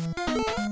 Música